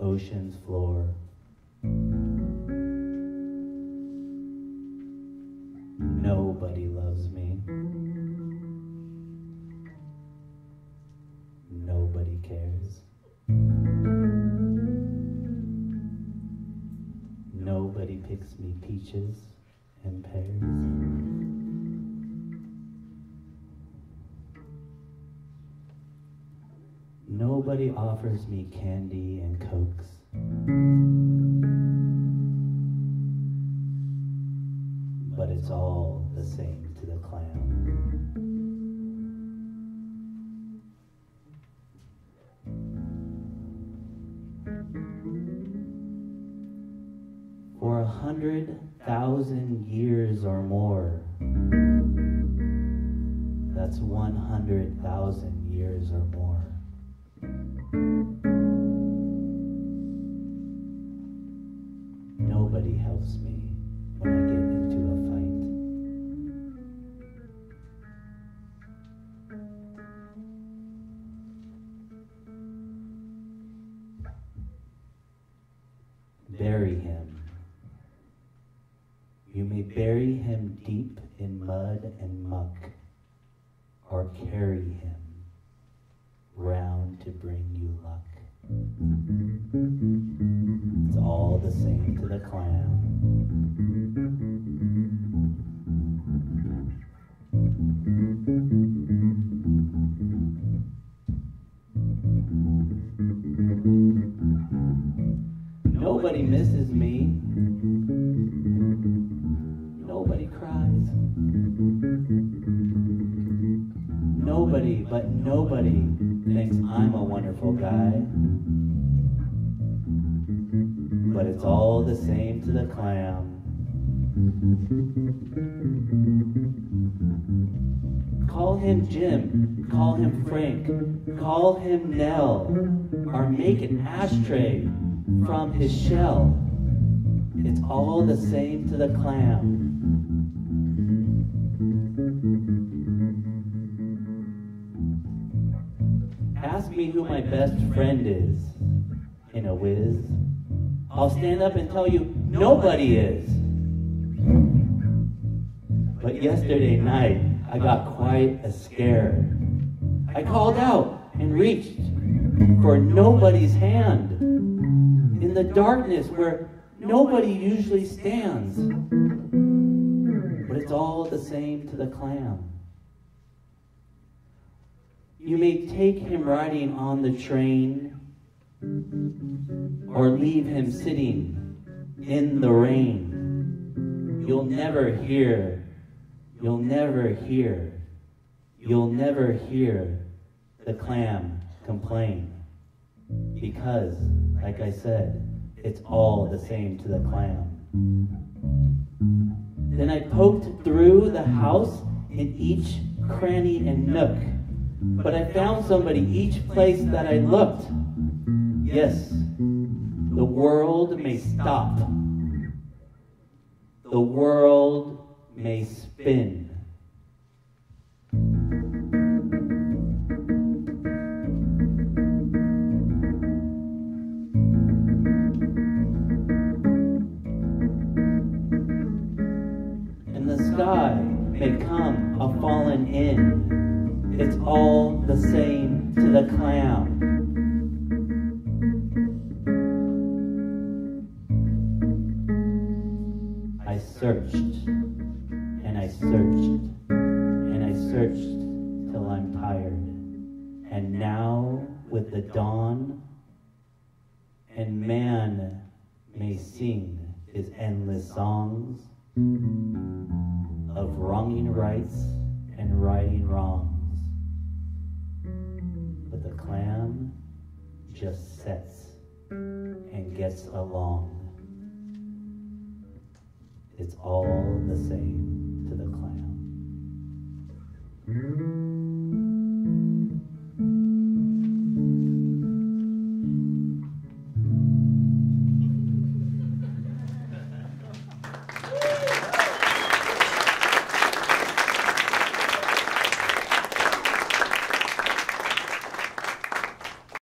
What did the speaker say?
ocean's floor. Nobody loves me. Nobody cares. Nobody picks me peaches and pears. Nobody offers me candy and cokes. But it's all the same to the clown. For a hundred thousand years or more, that's one hundred thousand years or more. Helps me when I get into a fight. Bury him. You may bury him deep in mud and muck, or carry him round to bring you luck. To the clown. Nobody misses me. Nobody cries. Nobody, but nobody thinks I'm a wonderful guy. But it's all the same to the clown. Call him Jim, call him Frank, call him Nell, or make an ashtray from his shell. It's all the same to the clown. Ask me who my best friend is in a whiz. I'll stand up and tell you nobody is. But yesterday night, I got quite a scare. I called out and reached for nobody's hand in the darkness where nobody usually stands. But it's all the same to the clown. You may take him riding on the train or leave him sitting in the rain. You'll never hear, you'll never hear, you'll never hear the clam complain. Because, like I said, it's all the same to the clam. Then I poked through the house in each cranny and nook, but I found somebody each place that I looked. Yes, the world may stop. The world may spin. And the sky may come a fallen in. It's all the same to the clown. I searched and I searched and I searched till I'm tired. And now, with the dawn, and man may sing his endless songs of wronging rights and righting wrongs. But the clam just sets and gets along. It's all the same